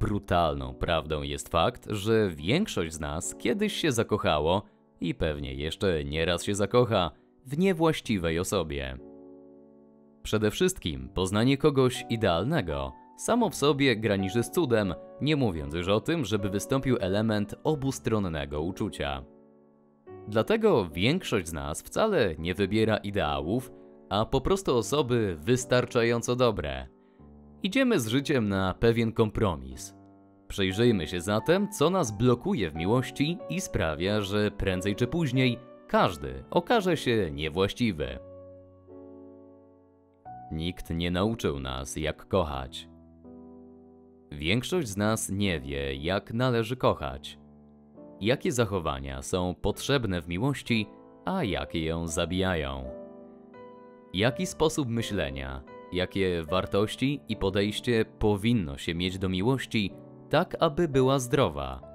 brutalną prawdą jest fakt, że większość z nas kiedyś się zakochało i pewnie jeszcze nieraz się zakocha w niewłaściwej osobie. Przede wszystkim poznanie kogoś idealnego samo w sobie graniczy z cudem, nie mówiąc już o tym, żeby wystąpił element obustronnego uczucia. Dlatego większość z nas wcale nie wybiera ideałów, a po prostu osoby wystarczająco dobre. Idziemy z życiem na pewien kompromis. Przejrzyjmy się zatem, co nas blokuje w miłości i sprawia, że prędzej czy później każdy okaże się niewłaściwy. Nikt nie nauczył nas, jak kochać. Większość z nas nie wie, jak należy kochać. Jakie zachowania są potrzebne w miłości, a jakie ją zabijają. Jaki sposób myślenia, jakie wartości i podejście powinno się mieć do miłości, tak aby była zdrowa.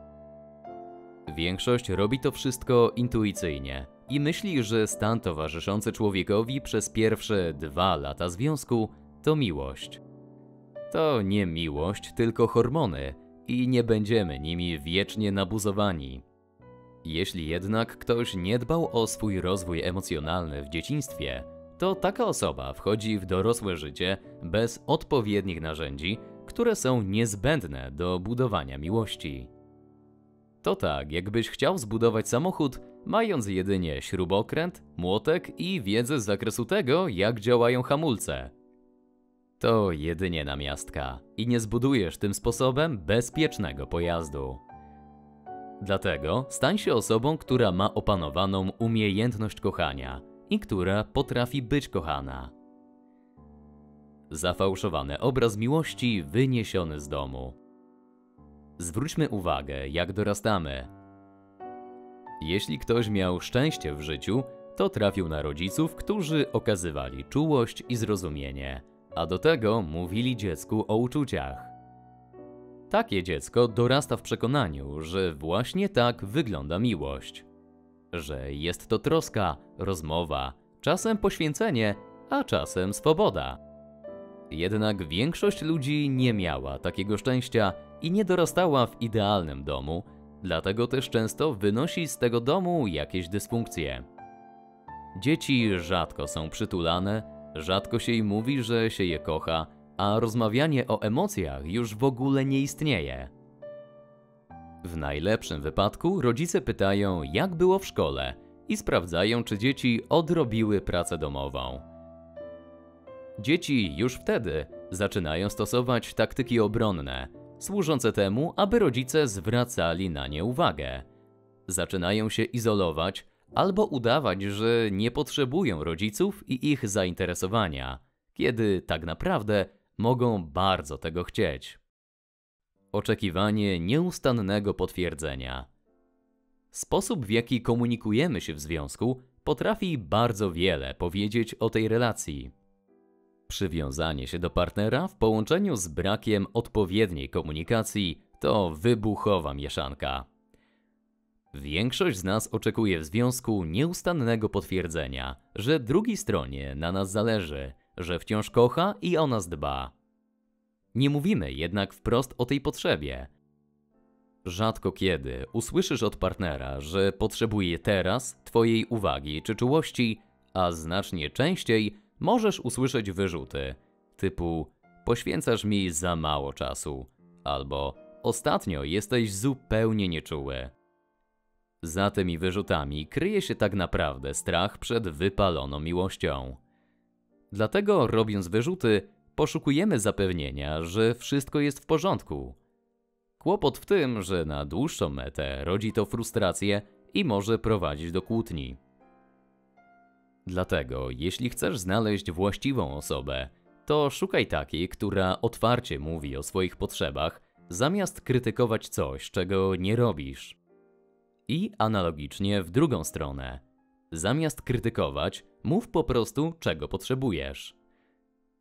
Większość robi to wszystko intuicyjnie i myśli, że stan towarzyszący człowiekowi przez pierwsze dwa lata związku to miłość. To nie miłość, tylko hormony i nie będziemy nimi wiecznie nabuzowani. Jeśli jednak ktoś nie dbał o swój rozwój emocjonalny w dzieciństwie, to taka osoba wchodzi w dorosłe życie bez odpowiednich narzędzi, które są niezbędne do budowania miłości. To tak, jakbyś chciał zbudować samochód, mając jedynie śrubokręt, młotek i wiedzę z zakresu tego, jak działają hamulce. To jedynie namiastka i nie zbudujesz tym sposobem bezpiecznego pojazdu. Dlatego stań się osobą, która ma opanowaną umiejętność kochania i która potrafi być kochana. Zafałszowany obraz miłości wyniesiony z domu. Zwróćmy uwagę, jak dorastamy. Jeśli ktoś miał szczęście w życiu, to trafił na rodziców, którzy okazywali czułość i zrozumienie, a do tego mówili dziecku o uczuciach. Takie dziecko dorasta w przekonaniu, że właśnie tak wygląda miłość. Że jest to troska, rozmowa, czasem poświęcenie, a czasem swoboda. Jednak większość ludzi nie miała takiego szczęścia i nie dorastała w idealnym domu, dlatego też często wynosi z tego domu jakieś dysfunkcje. Dzieci rzadko są przytulane, rzadko się im mówi, że się je kocha, a rozmawianie o emocjach już w ogóle nie istnieje. W najlepszym wypadku rodzice pytają, jak było w szkole i sprawdzają, czy dzieci odrobiły pracę domową. Dzieci już wtedy zaczynają stosować taktyki obronne, służące temu, aby rodzice zwracali na nie uwagę. Zaczynają się izolować albo udawać, że nie potrzebują rodziców i ich zainteresowania, kiedy tak naprawdę mogą bardzo tego chcieć. Oczekiwanie nieustannego potwierdzenia. Sposób, w jaki komunikujemy się w związku, potrafi bardzo wiele powiedzieć o tej relacji. Przywiązanie się do partnera w połączeniu z brakiem odpowiedniej komunikacji to wybuchowa mieszanka. Większość z nas oczekuje w związku nieustannego potwierdzenia, że drugiej stronie na nas zależy, że wciąż kocha i o nas dba. Nie mówimy jednak wprost o tej potrzebie. Rzadko kiedy usłyszysz od partnera, że potrzebuje teraz Twojej uwagi czy czułości, a znacznie częściej możesz usłyszeć wyrzuty typu poświęcasz mi za mało czasu albo ostatnio jesteś zupełnie nieczuły. Za tymi wyrzutami kryje się tak naprawdę strach przed wypaloną miłością. Dlatego robiąc wyrzuty, poszukujemy zapewnienia, że wszystko jest w porządku. Kłopot w tym, że na dłuższą metę rodzi to frustrację i może prowadzić do kłótni. Dlatego, jeśli chcesz znaleźć właściwą osobę, to szukaj takiej, która otwarcie mówi o swoich potrzebach, zamiast krytykować coś, czego nie robisz. I analogicznie w drugą stronę. Zamiast krytykować, mów po prostu, czego potrzebujesz.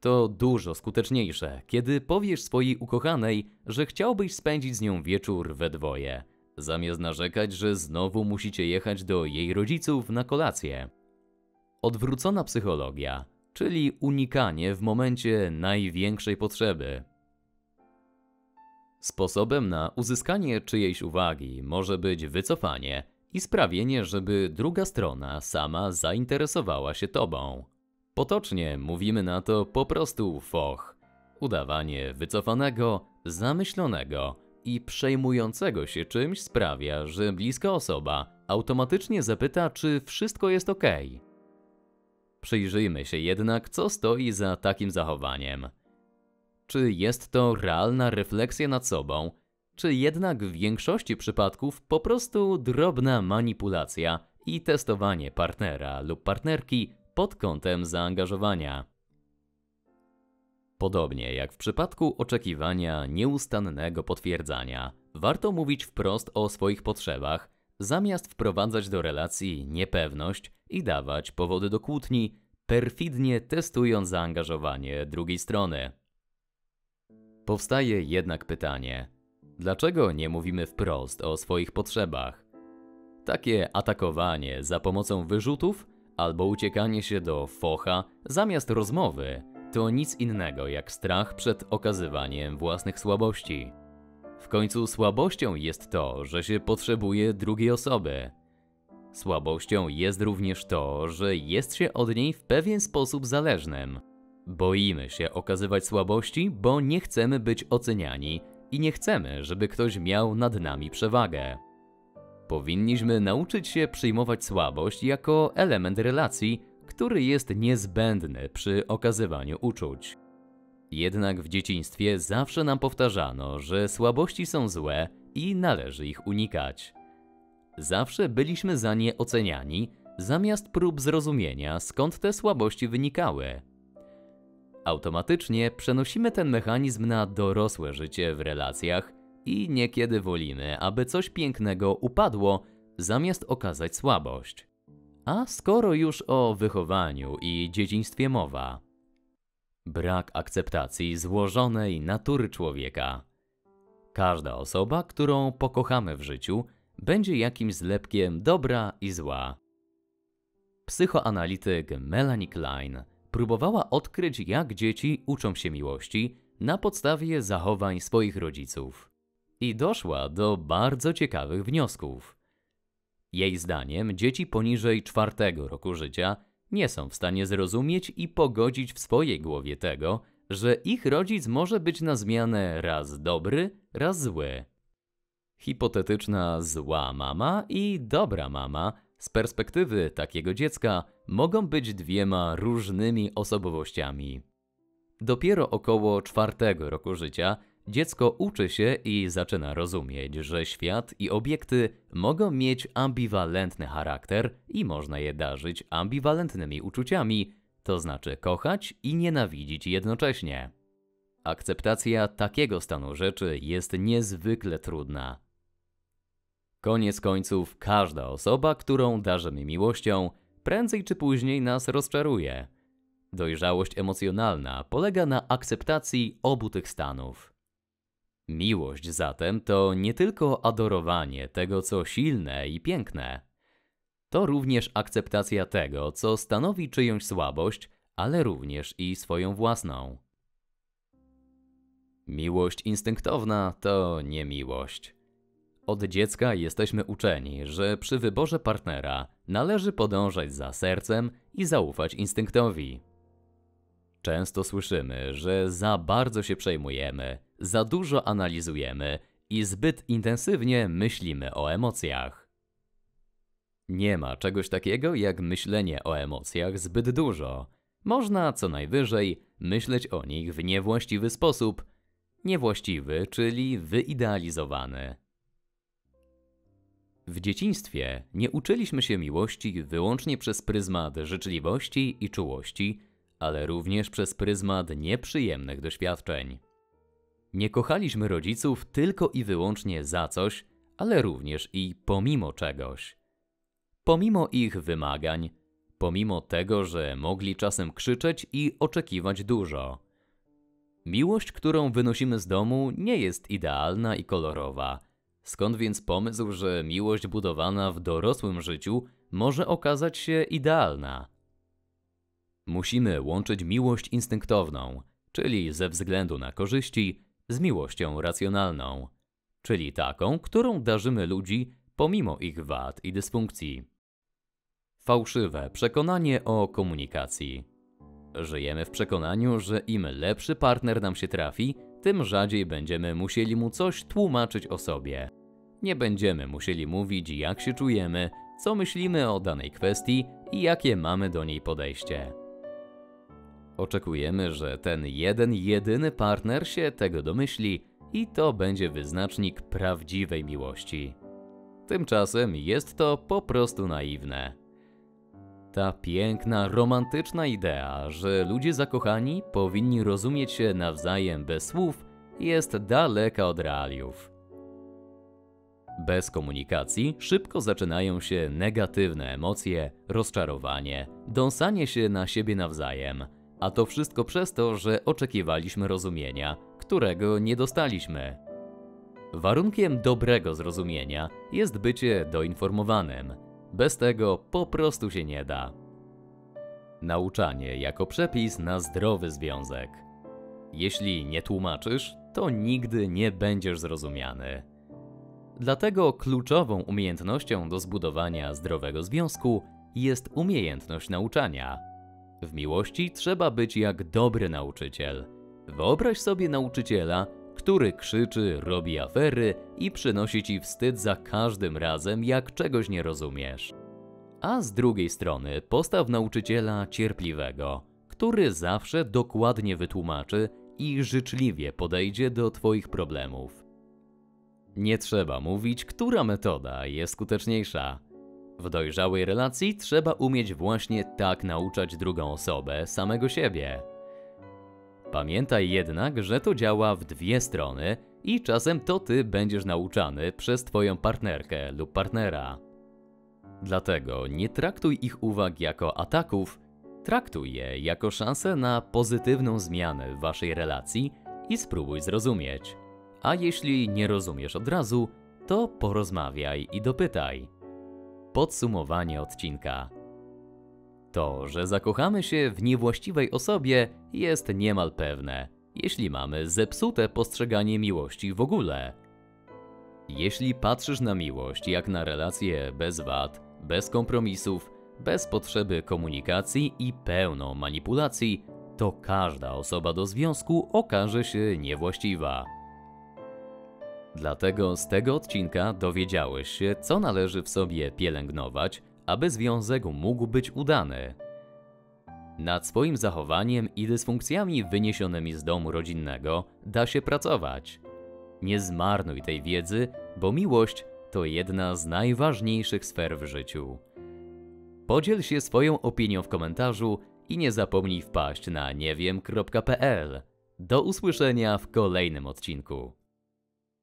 To dużo skuteczniejsze, kiedy powiesz swojej ukochanej, że chciałbyś spędzić z nią wieczór we dwoje, zamiast narzekać, że znowu musicie jechać do jej rodziców na kolację. Odwrócona psychologia, czyli unikanie w momencie największej potrzeby. Sposobem na uzyskanie czyjejś uwagi może być wycofanie i sprawienie, żeby druga strona sama zainteresowała się tobą. Potocznie mówimy na to po prostu foch. Udawanie wycofanego, zamyślonego i przejmującego się czymś sprawia, że bliska osoba automatycznie zapyta, czy wszystko jest ok. Przyjrzyjmy się jednak, co stoi za takim zachowaniem. Czy jest to realna refleksja nad sobą, czy jednak w większości przypadków po prostu drobna manipulacja i testowanie partnera lub partnerki pod kątem zaangażowania. Podobnie jak w przypadku oczekiwania nieustannego potwierdzania, warto mówić wprost o swoich potrzebach, zamiast wprowadzać do relacji niepewność i dawać powody do kłótni, perfidnie testując zaangażowanie drugiej strony. Powstaje jednak pytanie: dlaczego nie mówimy wprost o swoich potrzebach? Takie atakowanie za pomocą wyrzutów albo uciekanie się do focha zamiast rozmowy to nic innego jak strach przed okazywaniem własnych słabości. W końcu słabością jest to, że się potrzebuje drugiej osoby. Słabością jest również to, że jest się od niej w pewien sposób zależnym. Boimy się okazywać słabości, bo nie chcemy być oceniani i nie chcemy, żeby ktoś miał nad nami przewagę. Powinniśmy nauczyć się przyjmować słabość jako element relacji, który jest niezbędny przy okazywaniu uczuć. Jednak w dzieciństwie zawsze nam powtarzano, że słabości są złe i należy ich unikać. Zawsze byliśmy za nie oceniani, zamiast prób zrozumienia, skąd te słabości wynikały. Automatycznie przenosimy ten mechanizm na dorosłe życie w relacjach i niekiedy wolimy, aby coś pięknego upadło, zamiast okazać słabość. A skoro już o wychowaniu i dzieciństwie mowa, brak akceptacji złożonej natury człowieka. Każda osoba, którą pokochamy w życiu, będzie jakimś zlepkiem dobra i zła. Psychoanalityk Melanie Klein próbowała odkryć, jak dzieci uczą się miłości na podstawie zachowań swoich rodziców. I doszła do bardzo ciekawych wniosków. Jej zdaniem dzieci poniżej czwartego roku życia nie są w stanie zrozumieć i pogodzić w swojej głowie tego, że ich rodzic może być na zmianę raz dobry, raz zły. Hipotetyczna zła mama i dobra mama z perspektywy takiego dziecka mogą być dwiema różnymi osobowościami. Dopiero około czwartego roku życia dziecko uczy się i zaczyna rozumieć, że świat i obiekty mogą mieć ambiwalentny charakter i można je darzyć ambiwalentnymi uczuciami, to znaczy kochać i nienawidzić jednocześnie. Akceptacja takiego stanu rzeczy jest niezwykle trudna. Koniec końców, każda osoba, którą darzymy miłością, prędzej czy później nas rozczaruje. Dojrzałość emocjonalna polega na akceptacji obu tych stanów. Miłość zatem to nie tylko adorowanie tego, co silne i piękne. To również akceptacja tego, co stanowi czyjąś słabość, ale również i swoją własną. Miłość instynktowna to nie miłość. Od dziecka jesteśmy uczeni, że przy wyborze partnera należy podążać za sercem i zaufać instynktowi. Często słyszymy, że za bardzo się przejmujemy, za dużo analizujemy i zbyt intensywnie myślimy o emocjach. Nie ma czegoś takiego jak myślenie o emocjach zbyt dużo. Można co najwyżej myśleć o nich w niewłaściwy sposób. Niewłaściwy, czyli wyidealizowany. W dzieciństwie nie uczyliśmy się miłości wyłącznie przez pryzmat życzliwości i czułości, ale również przez pryzmat nieprzyjemnych doświadczeń. Nie kochaliśmy rodziców tylko i wyłącznie za coś, ale również i pomimo czegoś. Pomimo ich wymagań, pomimo tego, że mogli czasem krzyczeć i oczekiwać dużo. Miłość, którą wynosimy z domu, nie jest idealna i kolorowa. Skąd więc pomysł, że miłość budowana w dorosłym życiu może okazać się idealna? Musimy łączyć miłość instynktowną, czyli ze względu na korzyści, z miłością racjonalną, czyli taką, którą darzymy ludzi pomimo ich wad i dysfunkcji. Fałszywe przekonanie o komunikacji. Żyjemy w przekonaniu, że im lepszy partner nam się trafi, tym rzadziej będziemy musieli mu coś tłumaczyć o sobie. Nie będziemy musieli mówić, jak się czujemy, co myślimy o danej kwestii i jakie mamy do niej podejście. Oczekujemy, że ten jeden, jedyny partner się tego domyśli i to będzie wyznacznik prawdziwej miłości. Tymczasem jest to po prostu naiwne. Ta piękna, romantyczna idea, że ludzie zakochani powinni rozumieć się nawzajem bez słów, jest daleka od realiów. Bez komunikacji szybko zaczynają się negatywne emocje, rozczarowanie, dąsanie się na siebie nawzajem, a to wszystko przez to, że oczekiwaliśmy rozumienia, którego nie dostaliśmy. Warunkiem dobrego zrozumienia jest bycie doinformowanym. Bez tego po prostu się nie da. Nauczanie jako przepis na zdrowy związek. Jeśli nie tłumaczysz, to nigdy nie będziesz zrozumiany. Dlatego kluczową umiejętnością do zbudowania zdrowego związku jest umiejętność nauczania. W miłości trzeba być jak dobry nauczyciel. Wyobraź sobie nauczyciela, który krzyczy, robi afery i przynosi ci wstyd za każdym razem, jak czegoś nie rozumiesz. A z drugiej strony postaw nauczyciela cierpliwego, który zawsze dokładnie wytłumaczy i życzliwie podejdzie do Twoich problemów. Nie trzeba mówić, która metoda jest skuteczniejsza. W dojrzałej relacji trzeba umieć właśnie tak nauczać drugą osobę samego siebie. Pamiętaj jednak, że to działa w dwie strony i czasem to ty będziesz nauczany przez twoją partnerkę lub partnera. Dlatego nie traktuj ich uwag jako ataków, traktuj je jako szansę na pozytywną zmianę w waszej relacji i spróbuj zrozumieć. A jeśli nie rozumiesz od razu, to porozmawiaj i dopytaj. Podsumowanie odcinka. To, że zakochamy się w niewłaściwej osobie, jest niemal pewne, jeśli mamy zepsute postrzeganie miłości w ogóle. Jeśli patrzysz na miłość jak na relację bez wad, bez kompromisów, bez potrzeby komunikacji i pełną manipulacji, to każda osoba do związku okaże się niewłaściwa. Dlatego z tego odcinka dowiedziałeś się, co należy w sobie pielęgnować, aby związek mógł być udany. Nad swoim zachowaniem i dysfunkcjami wyniesionymi z domu rodzinnego da się pracować. Nie zmarnuj tej wiedzy, bo miłość to jedna z najważniejszych sfer w życiu. Podziel się swoją opinią w komentarzu i nie zapomnij wpaść na niewiem.pl. Do usłyszenia w kolejnym odcinku.